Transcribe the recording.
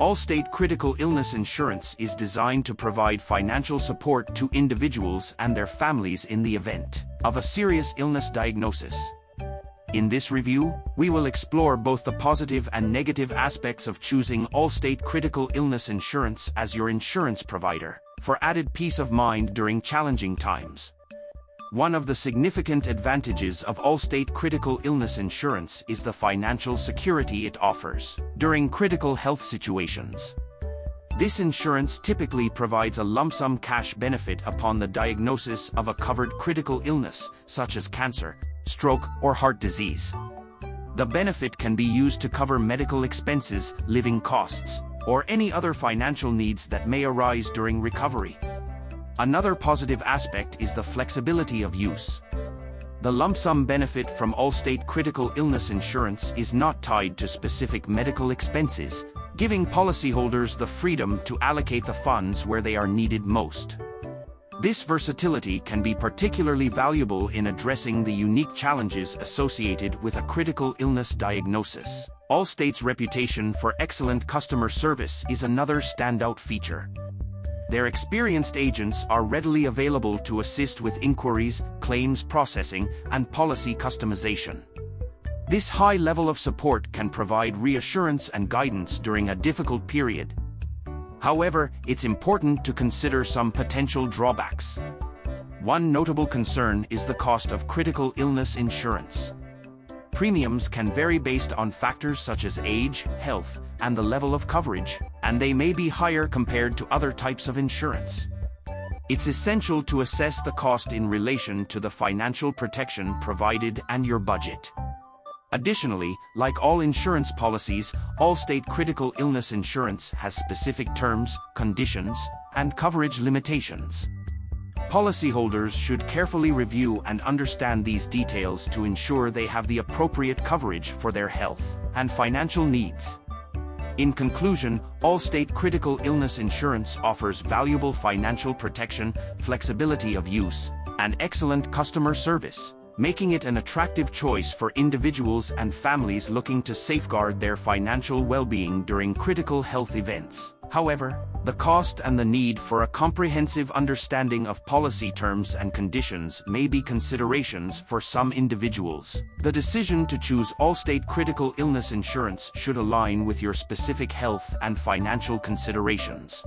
Allstate Critical Illness Insurance is designed to provide financial support to individuals and their families in the event of a serious illness diagnosis. In this review, we will explore both the positive and negative aspects of choosing Allstate Critical Illness Insurance as your insurance provider for added peace of mind during challenging times. One of the significant advantages of Allstate Critical Illness Insurance is the financial security it offers during critical health situations. This insurance typically provides a lump sum cash benefit upon the diagnosis of a covered critical illness, such as cancer, stroke, or heart disease. The benefit can be used to cover medical expenses, living costs, or any other financial needs that may arise during recovery. Another positive aspect is the flexibility of use. The lump sum benefit from Allstate Critical Illness Insurance is not tied to specific medical expenses, giving policyholders the freedom to allocate the funds where they are needed most. This versatility can be particularly valuable in addressing the unique challenges associated with a critical illness diagnosis. Allstate's reputation for excellent customer service is another standout feature. Their experienced agents are readily available to assist with inquiries, claims processing, and policy customization. This high level of support can provide reassurance and guidance during a difficult period, However, it's important to consider some potential drawbacks. One notable concern is the cost of critical illness insurance. Premiums can vary based on factors such as age, health, and the level of coverage, and they may be higher compared to other types of insurance. It's essential to assess the cost in relation to the financial protection provided and your budget. Additionally, like all insurance policies, Allstate Critical Illness Insurance has specific terms, conditions, and coverage limitations. Policyholders should carefully review and understand these details to ensure they have the appropriate coverage for their health and financial needs. In conclusion, Allstate Critical Illness Insurance offers valuable financial protection, flexibility of use, and excellent customer service making it an attractive choice for individuals and families looking to safeguard their financial well-being during critical health events. However, the cost and the need for a comprehensive understanding of policy terms and conditions may be considerations for some individuals. The decision to choose Allstate Critical Illness Insurance should align with your specific health and financial considerations.